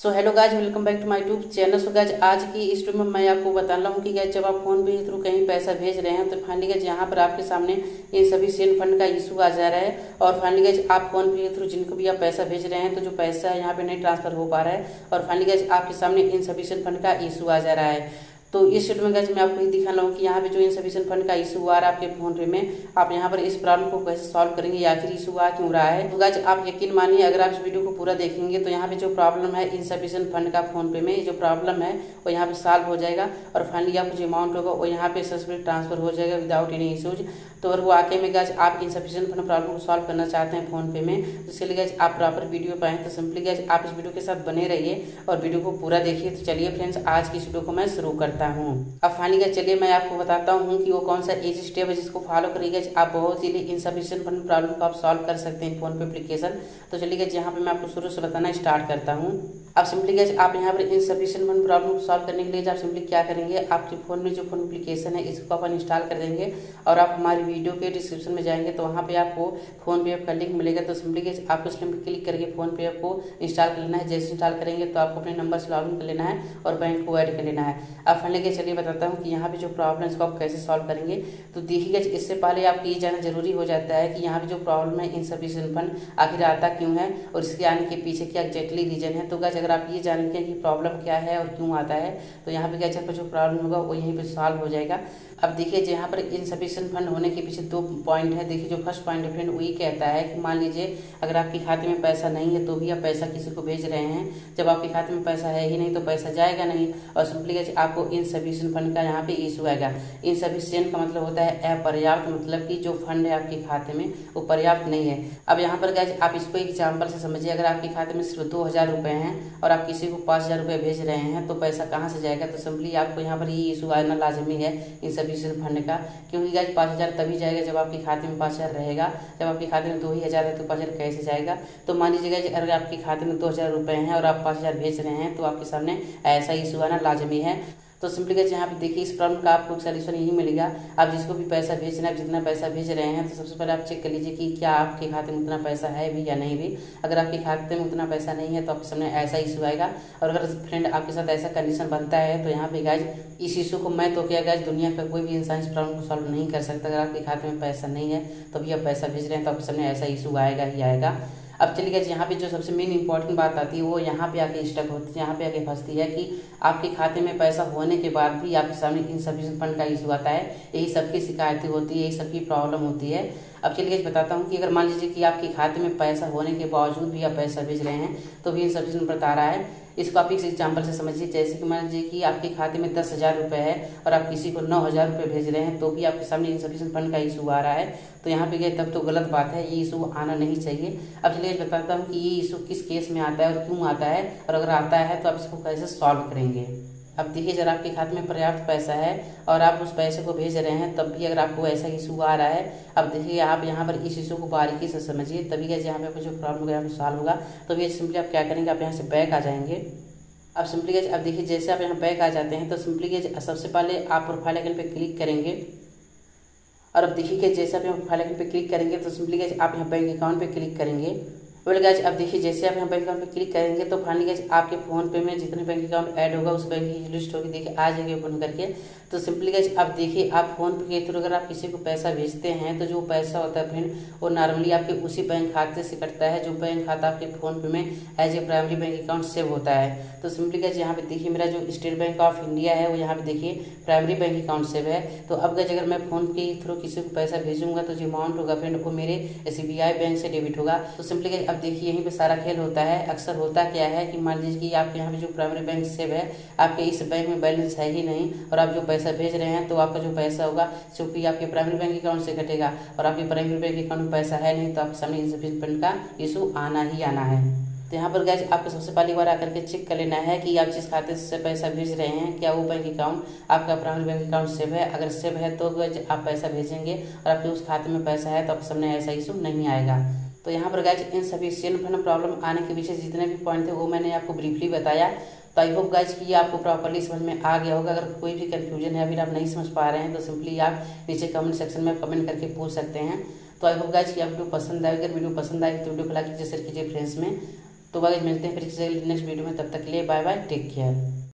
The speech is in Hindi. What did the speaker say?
So hello guys welcome back to my tube channel so guys आज की इस वीडियो में मैं आपको बता रहा हूँ कि गैज जब आप फ़ोन पे थ्रू कहीं पैसा भेज रहे हैं तो फाइनली गैज यहाँ पर आपके सामने ये सभी सेंड फंड का इशू आ जा रहा है। और फाइनली गैज आप फ़ोन पे थ्रू जिनको भी आप पैसा भेज रहे हैं तो जो पैसा यहाँ पे नहीं ट्रांसफ़र हो पा रहा है, और फाइनली गैज आपके सामने इन इनसफिशियंट फंड का इशू आ जा रहा है। तो इस वीडियो में गैस मैं आपको ये दिखा हूँ कि यहाँ पे जो इनसफिशियंट फंड का इशू आ रहा है आपके फ़ोन पे में, आप यहाँ पर इस प्रॉब्लम को कैसे सॉल्व करेंगे, या आखिर इशू आ क्यों रहा है? तो गैस आप यकीन मानिए, अगर आप इस वीडियो को पूरा देखेंगे तो यहाँ पे जो प्रॉब्लम है इनसफिशियंट फंड का फ़ोन पे में जो प्रॉब्लम है, वो यहाँ पे सॉल्व हो जाएगा और फाइनली आपको जो अमाउंट होगा, वो यहाँ पे सक्सेसफुल ट्रांसफ़र हो जाएगा विदाउट एनी इशूज तो अगर वो आके में गैस आप इनसफिशियंट फंड प्रॉब्लम को सॉल्व करना चाहते हैं फ़ोन पे में तो इसके लिए गैस आप प्रॉपर वीडियो पाए तो सिंपली गैस आप इस वीडियो के साथ बने रहिए और वीडियो को पूरा देखिए। तो चलिए फ्रेंड्स आज की इस वीडियो को मैं शुरू करता हूँ। अब फाइनली गैस चलिए मैं आपको बताता हूँ कि वो कौन सा एज स्टेप है जिसको फॉलो करिएगा। आप बहुत ही इनसफिशियंट फंड प्रॉब्लम को आप सॉल्व कर सकते हैं फ़ोन पे एप्लीकेशन तो चलिए गैस यहाँ पे मैं आपको शुरू से बताना स्टार्ट करता हूँ। अब सिंपली गैस आप यहाँ पर इनसफिशियंट फंड प्रॉब्लम को सॉल्व करने के लिए आप सिंपली क्या करेंगे आपके फ़ोन में जो फ़ोन एप्लीकेशन है, इसको आप इंस्टॉल कर देंगे और आप हमारी वीडियो के डिस्क्रिप्शन में जाएँगे तो वहाँ पे आपको फ़ोन पे ऐप का लिंक मिलेगा। तो सिंपली गैस आपको उस लिंक पर क्लिक करके फ़ोन पे ऐप को इंस्टॉल कर लेना है। जैसे इंस्टॉल करेंगे तो आपको अपने नंबर से लॉग कर लेना है और बैंक को ऐड कर लेना है। अब गैस चलिए बताता हूँ कि यहाँ पे जो प्रॉब्लम है, इसको आप कैसे सॉल्व करेंगे। तो देखिए इससे पहले आपको ये जाना ज़रूरी हो जाता है कि यहाँ पे जो प्रॉब्लम है इनसफिशियंट फंड आखिर आता क्यों है और इसके आने के पीछे क्या एक्जेक्टली रीजन है। तो गैस अगर आप ये जानते हैं कि प्रॉब्लम क्या है और क्यों आता है तो यहाँ पे गैस आपका जो प्रॉब्लम होगा, वो यहीं पे सॉल्व हो जाएगा। अब देखिए यहाँ पर इनसफिशियंट फंड होने के पीछे दो पॉइंट है। देखिए, जो फ़र्स्ट पॉइंट है फ्रेंड वही कहता है कि मान लीजिए, अगर आपके खाते में पैसा नहीं है तो भी आप पैसा किसी को भेज रहे हैं। जब आपके खाते में पैसा है ही नहीं तो पैसा जाएगा नहीं। और सिंपली आपको इनसफिशियंट फंड का यहाँ पे इशू आएगा। इनसफिशियंट का मतलब होता है अपर्याप्त मतलब कि जो फंड है आपके खाते में वो पर्याप्त नहीं है। अब यहाँ पर गैस आप इसको एग्ज़ाम्पल से समझिए, अगर आपके खाते में सिर्फ़ दो हज़ार रुपए हैं और आप किसी को पाँच हज़ार रुपये भेज रहे हैं तो पैसा कहाँ से जाएगा? तो सिंपली आपको यहाँ पर ये इशू आना लाजमी है इन सफिशियंट फंड का। क्योंकि गैस पाँच हज़ार तभी जाएगा जब आपके खाते में पाँच हज़ार रहेगा। जब आपके खाते में दो ही हज़ार है तो पाँच हज़ार कैसे जाएगा? तो मान लीजिएगा अगर आपके खाते में दो हज़ार रुपये हैं और आप पाँच हज़ार भेज रहे हैं तो आपके सामने ऐसा इशू आना लाजमी है। तो सिंपली कैसे यहाँ पे देखिए इस प्रॉब्लम का आपको सोल्यूशन यही मिलेगा। आप जिसको भी पैसा भेज भेजना है जितना पैसा भेज रहे हैं तो सबसे पहले आप चेक कर लीजिए कि क्या आपके खाते में उतना पैसा है भी या नहीं भी। अगर आपके खाते में उतना पैसा नहीं है तो आपके सामने ऐसा इशू आएगा। और अगर फ्रेंड आपके साथ ऐसा कंडीशन बनता है तो यहाँ पे गाइज़ इस इशू को मैं तो क्या गाइज़ दुनिया का कोई भी इंसान इस प्रॉब्लम को सॉल्व नहीं कर सकता। अगर आपके खाते में पैसा नहीं है तो भी आप पैसा भेज रहे हैं तो आपके सामने ऐसा इशू आएगा ही आएगा। अब चलिए गए यहाँ पे जो सबसे मेन इंपॉर्टेंट बात आती है, वो यहाँ पे आके स्टक होती है, यहाँ पे आके फंसती है कि आपके खाते में पैसा होने के बाद भी आपके सामने इनसफिशियंट फंड का इशू आता है। यही सबकी शिकायतें होती है, यही सबकी प्रॉब्लम होती है। अब चलिए बताता हूँ कि अगर मान लीजिए कि आपके खाते में पैसा होने के बावजूद भी आप पैसा भेज रहे हैं तो भी इनसफिशियंट बता रहा है। इसको आप इस एग्ज़ाम्पल से समझिए, जैसे कि मान लीजिए कि आपके खाते में दस हज़ार रुपये है और आप किसी को नौ हज़ार रुपये भेज रहे हैं तो भी आपके सामने इनसफिशियंट फंड का इशू आ रहा है तो यहाँ पे गए तब तो गलत बात है, ये इशू आना नहीं चाहिए। अब चलिए बताता हूँ कि ये इशू किस केस में आता है और क्यों आता है, और अगर आता है तो आप इसको कैसे सॉल्व करेंगे। अब देखिए जरा आपके खाते में पर्याप्त पैसा है और आप उस पैसे को भेज रहे हैं, तब भी अगर आपको ऐसा इशू आ रहा है, अब देखिए आप यहाँ पर इस इशू को बारीकी से समझिए, तभी कैसे यहाँ पे आपको जो प्रॉब्लम होगा, यहाँ सॉल्व होगा। तो ये सिंपली आप क्या करेंगे, आप यहाँ से बैक आ जाएँगे। अब सिंपली गेज अब देखिए जैसे आप यहाँ बैक आ जाते हैं तो सिंपली गेज सबसे पहले आप प्रोफ़ाइल आइकन पर क्लिक करेंगे। और अब देखिए जैसे आप यहाँ प्रोफ़ाइल आइकन पर क्लिक करेंगे तो सिंपली गेज आप यहाँ बैंक अकाउंट पर क्लिक करेंगे। वेल गाइज़ अब देखिए, जैसे आप यहाँ बैंक अकाउंट पे क्लिक करेंगे तो फाइनली गाइज़ आपके फ़ोन पे में जितने बैंक अकाउंट ऐड होगा, उस बैंक की लिस्ट होगी, देखिए, आ जाएगी ओपन करके। तो सिंपली गाइज़ अब देखिए, आप फ़ोन पे के थ्रू अगर आप किसी को पैसा भेजते हैं तो जो पैसा होता है फ्रेंड वो नॉर्मली आपके उसी बैंक खाते से कटता है, जो बैंक खाता आपके फ़ोन पे में as a primary bank account save होता है। तो सिंपली गाइज़ यहाँ पे देखिए, मेरा जो स्टेट बैंक ऑफ़ इंडिया है, वो यहाँ पे देखिए प्राइमरी बैंक अकाउंट सेव है। तो अब गज अगर मैं फ़ोन के थ्रू किसी को पैसा भेजूँगा तो जो अमाउंट होगा फ्रेंड वो मेरे एसबीआई बैंक से डेबिट होगा। तो सिंपली अब देखिए, यहीं पे सारा खेल होता है, अक्सर होता क्या है कि मान लीजिए कि आपके यहाँ पे जो प्राइमरी बैंक सेव है, आपके इस बैंक में बैलेंस है ही नहीं और आप जो पैसा भेज रहे हैं तो आपका जो पैसा होगा चूँकि आपके प्राइमरी बैंक अकाउंट से कटेगा और आपके प्राइमरी बैंक अकाउंट में पैसा है नहीं तो आपके सामने इंसफिशियंट का इशू आना ही आना है। तो यहाँ पर गैस आपको सबसे पहली बार आकर के चेक कर लेना है कि आप जिस खाते से पैसा भेज रहे हैं, क्या वो बैंक अकाउंट आपका प्राइमरी बैंक अकाउंट सेव है? अगर सेव है तो आप पैसा भेजेंगे और आपके उस खाते में पैसा है तो आप सामने ऐसा इशू नहीं आएगा। तो यहाँ पर गैज इन सभी सेल फंड प्रॉब्लम आने के पीछे जितने भी पॉइंट थे, वो मैंने आपको ब्रीफली बताया। तो आई होप गाइज़ कि ये आपको प्रॉपरली समझ में आ गया होगा। अगर कोई भी कंफ्यूजन है, अभी आप नहीं समझ पा रहे हैं तो सिंपली आप नीचे कमेंट सेक्शन में कमेंट करके पूछ सकते हैं। तो आई होप गाइज़ कि आप वीडियो पसंद आए। अगर वीडियो पसंद आए तो वीडियो को लाइक कीजिए शेयर कीजिए फ्रेंड्स में। तो गाइज़ मिलते हैं फिर नेक्स्ट वीडियो में। तब तक के लिए बाय बाय टेक केयर